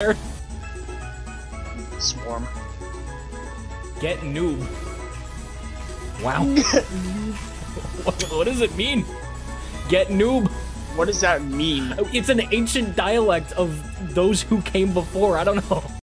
there. Swarm. Get noob. Wow. what, what does it mean? Get noob. What does that mean? It's an ancient dialect of those who came before. I don't know.